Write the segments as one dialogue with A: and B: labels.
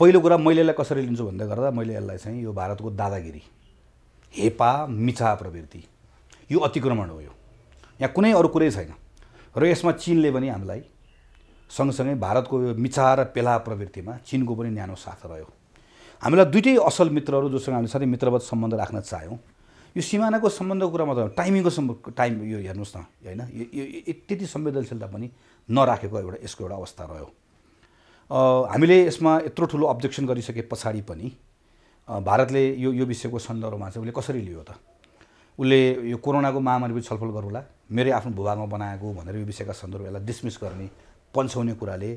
A: पहिलो कुरा मैले यसलाई कसरी लिन्छु भन्दै गर्दा मैले यसलाई चाहिँ यो भारतको दादागिरी हेपा मिछा प्रवृत्ति यो अतिक्रमण हो यो। यहाँ कुनै अरू कुरै छैन। र यसमा चिनले पनि हामीलाई सँगसँगै भारतको यो मिछा र पेला प्रवृत्तिमा चिनको पनि न्यानो साथ रह्यो। हामीलाई दुइटै असल मित्रहरू जोसँग हामीले साथै मित्रवत सम्बन्ध राख्न चाह्यौँ। यो सिमानाको सम्बन्धको कुरा मात्र टाइमिङको सम्बन्ध टाइम यो हेर्नुहोस् न होइन? यो त्यति संवेदनशीलता पनि नराखेको एउटा यसको एउटा अवस्था रह्यो। हामीले यसमा यत्रो ठुलो अब्जेक्सन गरिसके पछाडि पनि भारतले यो यो विषयको सन्दर्भमा चाहिँ उसले कसरी लियो त? उसले यो कोरोनाको महामारीको छलफल गरौँला मेरै आफ्नो भूभागमा बनाएको भनेर यो विषयका सन्दर्भ यसलाई डिसमिस गर्ने पन्छाउने कुराले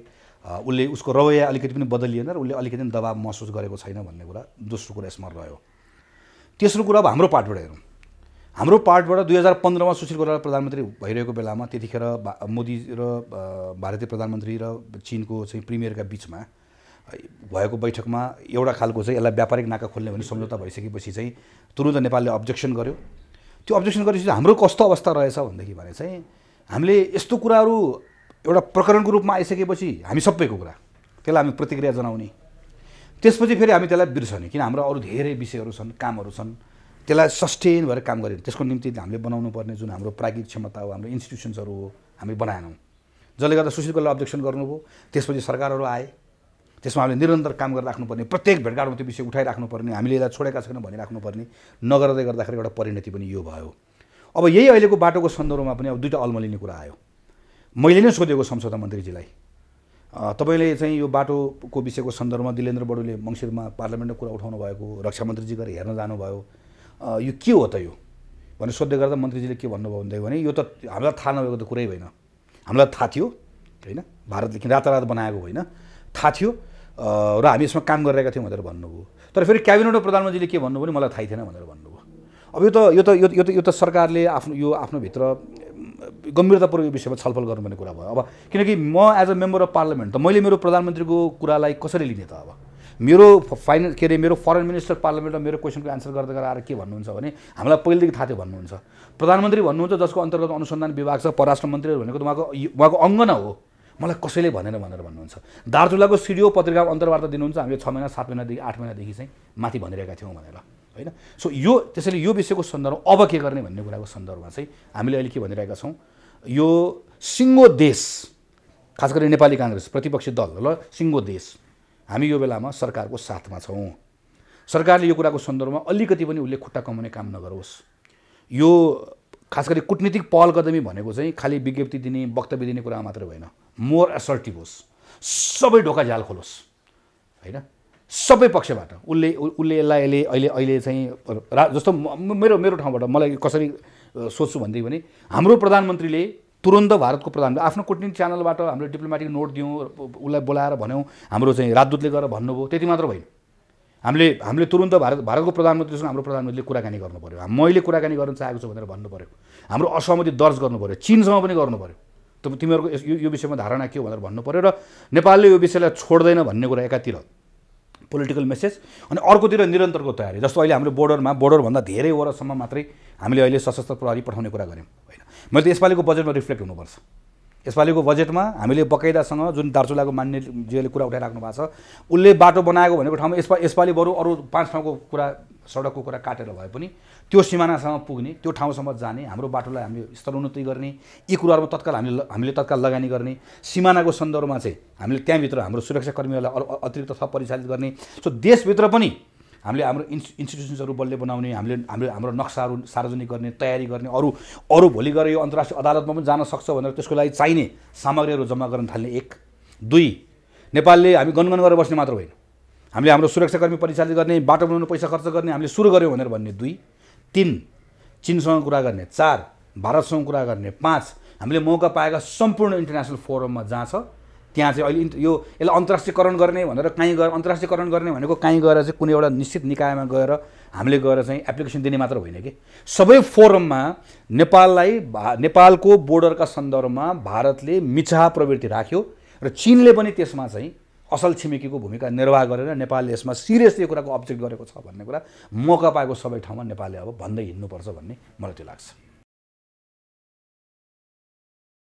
A: उसले उसको रवैया अलिकति पनि बदलिएन र उसले अलिकति पनि दबाब महसुस गरेको छैन भन्ने कुरा दोस्रो कुरा यसमा रह्यो। तेस्रो कुरा अब हाम्रो पार्टबाट हेरौँ। हाम्रो पार्टबाट दुई हजार पन्ध्रमा सुशील कोइराला प्रधानमन्त्री भइरहेको बेलामा त्यतिखेर मोदी र भारतीय प्रधानमन्त्री र चिनको चाहिँ प्रिमियरका बिचमा भएको बैठकमा एउटा खालको चाहिँ यसलाई व्यापारिक नाका खोल्ने भन्ने सम्झौता भइसकेपछि चाहिँ तुरुन्त नेपालले अब्जेक्सन गर्यो। त्यो अब्जेक्सन गरेपछि हाम्रो कस्तो अवस्था रहेछ भनेदेखि भने चाहिँ हामीले यस्तो कुराहरू एउटा प्रकरणको रूपमा आइसकेपछि हामी सबैको कुरा त्यसलाई हामी प्रतिक्रिया जनाउने। त्यसपछि फेरि हामी त्यसलाई बिर्सने किन हाम्रो अरू धेरै विषयहरू छन् कामहरू छन्। त्यसलाई सस्टेन भएर काम गरेर त्यसको निम्ति हामीले बनाउनु पर्ने जुन हाम्रो प्राज्ञिक क्षमता हो हाम्रो इन्स्टिट्युसन्सहरू हो हामी बनाएनौँ। जसले गर्दा सुशील कोइराला अब्जेक्सन गर्नुभयो त्यसपछि सरकारहरू आए। त्यसमा हामीले निरन्तर काम गरेर राख्नुपर्ने प्रत्येक भेटघाटमा त्यो विषय उठाइराख्नुपर्ने हामीले यसलाई छोडेका छैन भनिराख्नुपर्ने नगर्दै गर्दाखेरि एउटा परिणति पनि यो भयो। अब यही अहिलेको बाटोको सन्दर्भमा पनि अब दुईवटा अल्मलिने कुरा आयो। मैले नै सोधेको संसदमा मन्त्रीजीलाई। तपाईँले चाहिँ यो बाटोको विषयको सन्दर्भमा दिलेन्द्र बडुले मङ्सिरमा पार्लियामेन्टमा कुरा उठाउनु भएको रक्षा मन्त्रीजी गएर हेर्न जानुभयो यो के हो त यो भनेर सोध्दै गर्दा मन्त्रीजीले के भन्नुभयो भन्दै भने यो त हामीलाई थाहा नभएको त कुरै होइन हामीलाई थाहा थियो होइन भारतले रातारात बनाएको होइन थाहा थियो र हामी यसमा काम गरिरहेका थियौँ भनेर भन्नुभयो तर फेरि क्याबिनेट र प्रधानमन्त्रीले के भन्नुभयो भने मलाई थाहै थिएन भनेर भन्नुभयो अब यो त यो त यो त यो त सरकारले आफ्नो यो आफ्नो भित्र गम्भीरतापूर्वक विषयमा छलफल गर्नुपर्ने कुरा भयो अब किनकि म as a member of parliament त मैले मेरो प्रधानमन्त्रीको कुरालाई कसरी लिने त अब मेरो फाइनेन्स के अरे मेरो फरेन मिनिस्टर पार्लियामेन्टमा मेरो क्वेसनको एन्सर गर्दै गरेर आएर के भन्नुहुन्छ भने हामीलाई पहिलेदेखि थाहा थियो भन्नुहुन्छ। प्रधानमन्त्री भन्नुहुन्छ जसको अन्तर्गत अनुसन्धान विभाग छ परराष्ट्र मन्त्री भनेको त उहाँको उहाँको अङ्ग न हो। मलाई कसैले भनेर भनेर भन्नुहुन्छ। दार्चुलाको सिडिओ पत्रिकामा अन्तर्वार्ता दिनुहुन्छ हामीले छ महिना सात महिनादेखि आठ महिनादेखि चाहिँ माथि भनिरहेका थियौँ भनेर होइन? सो यो त्यसैले यो विषयको सन्दर्भ अब के गर्ने भन्ने कुराको सन्दर्भमा चाहिँ हामीले अहिले के भनिरहेका छौँ यो सिङ्गो देश खास गरी नेपाली काङ्ग्रेस प्रतिपक्षी दल ल सिङ्गो देश हामी यो बेलामा सरकारको साथमा छौँ। सरकारले यो कुराको सन्दर्भमा अलिकति पनि उसले खुट्टा कमाउने काम नगरोस्। यो खास गरी कुटनीतिक पहल कदमी भनेको चाहिँ खालि विज्ञप्ति दिने वक्तव्य दिने कुरा मात्रै होइन। मोर एसर्टिभ होस्। सबै ढोका झ्याल खोलोस्। होइन? सबै पक्षबाट। उसले उसले यसलाई अहिले अहिले अहिले चाहिँ रा जस्तो मेरो मेरो ठाउँबाट मलाई कसरी सोध्छु भनेदेखि भने हाम्रो प्रधानमन्त्रीले तुरन्त भारतको प्रधान आफ्नो कुटनीति च्यानलबाट हामीले डिप्लोमेटिक नोट दियौँ उसलाई बोलाएर भन्यौँ हाम्रो चाहिँ राजदूतले गएर भन्नुभयो त्यति मात्र होइन हामीले हामीले तुरन्त भारत भारतको प्रधानमन्त्रीसँग हाम्रो प्रधानमन्त्रीले कुराकानी गर्नु पऱ्यो मैले कुराकानी गर्न चाहेको छु भनेर भन्नु पऱ्यो हाम्रो असहमति दर्ज गर्नु पऱ्यो चिनसँग पनि गर्नु पऱ्यो तिमीहरूको यो यो विषयमा धारणा के हो भनेर भन्नु पऱ्यो र नेपालले यो विषयलाई छोड्दैन भन्ने कुरा एकातिर पोलिटिकल मेसेज अनि अर्कोतिर निरन्तरको तयारी। जस्तो अहिले हाम्रो बोर्डरमा बोर्डरभन्दा धेरै वरसम्म मात्रै हामीले अहिले सशस्त्र प्रहरी पठाउने कुरा गऱ्यौँ। होइन? मैले त यसपालिको बजेटमा रिफ्लेक्ट हुनुपर्छ। यसपालिको बजेटमा हामीले बकैदासँग जुन दार्चुलाको मान्यजीले कुरा उठाइराख्नु भएको छ उसले बाटो बनाएको भनेको ठाउँमा यसपा यसपालि बरु अरू पाँच ठाउँको कुरा सडकको कुरा काटेर भए पनि त्यो सिमानासँग पुग्ने त्यो ठाउँसम्म जाने हाम्रो बाटोलाई हामीले स्तरोन्नति गर्ने यी कुराहरूमा तत्काल हामीले हामीले तत्काल लगानी गर्ने सिमानाको सन्दर्भमा चाहिँ हामीले त्यहाँभित्र हाम्रो सुरक्षाकर्मीहरूलाई अतिरिक्त थप परिचालित गर्ने। सो देशभित्र पनि हामीले हाम्रो इन्स इन्स्टिट्युसन्सहरू बलले बनाउने हामीले हामीले हाम्रो नक्साहरू सार्वजनिक गर्ने तयारी गर्ने अरू अरू भोलि गएर यो अन्तर्राष्ट्रिय अदालतमा पनि जान सक्छ भनेर त्यसको लागि चाहिने सामग्रीहरू जम्मा गर्न थाल्ने एक। दुई नेपालले हामी गनगन गरेर बस्ने मात्र होइन। हामीले हाम्रो सुरक्षाकर्मी परिचालित गर्ने बाटो बनाउनु पैसा खर्च गर्ने हामीले सुरु गऱ्यौँ भनेर भन्ने दुई। तिन चिनसँग कुरा गर्ने। चार भारतसँग कुरा गर्ने। पाँच हामीले मौका पाएका सम्पूर्ण इन्टरनेसनल फोरममा जहाँ छ त्यहाँ चाहिँ अहिले यो यसलाई अन्तर्राष्ट्रियकरण गर्ने भनेर कहीँ गएर अन्तर्राष्ट्रियकरण गर्ने भनेको कहीँ गएर चाहिँ कुनै एउटा निश्चित निकायमा गएर हामीले गएर चाहिँ एप्लिकेसन दिने मात्र होइन कि। सबै फोरममा नेपाललाई नेपालको बोर्डरका सन्दर्भमा भारतले मिछा प्रवृत्ति राख्यो र चिनले पनि त्यसमा चाहिँ असल छिमेकीको भूमिका निर्वाह गरेर नेपालले यसमा सिरियसली यो कुराको अब्जेक्ट गरेको छ भन्ने कुरा मौका पाएको सबै ठाउँमा नेपालले अब भन्दै हिँड्नुपर्छ भन्ने मलाई त्यो लाग्छ।